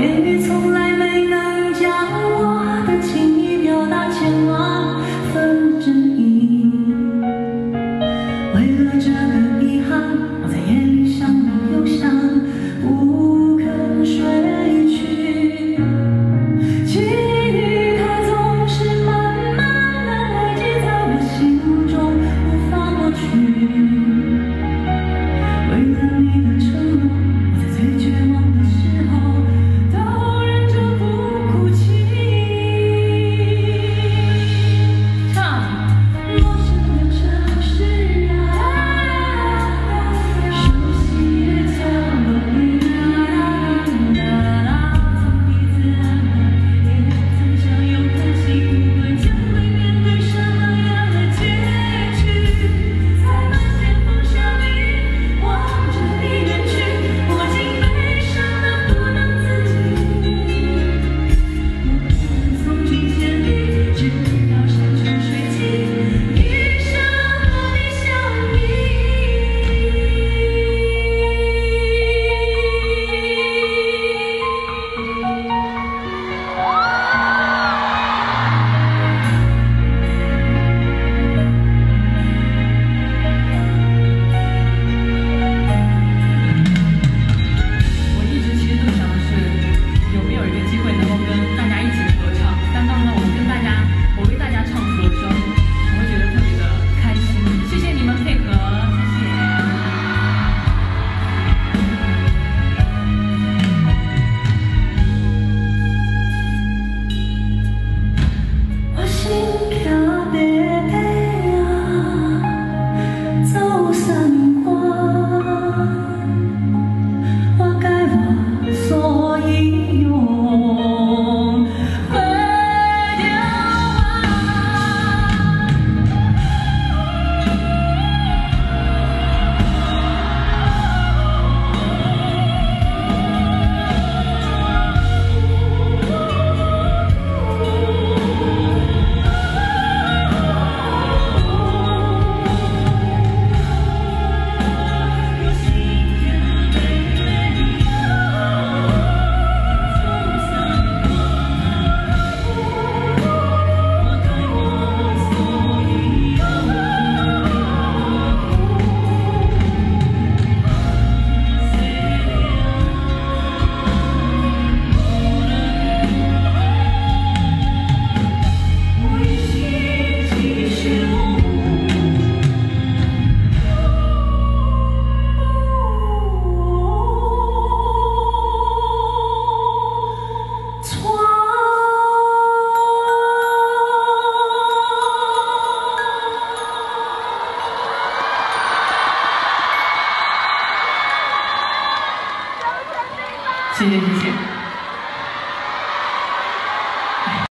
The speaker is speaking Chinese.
月与谢谢谢谢。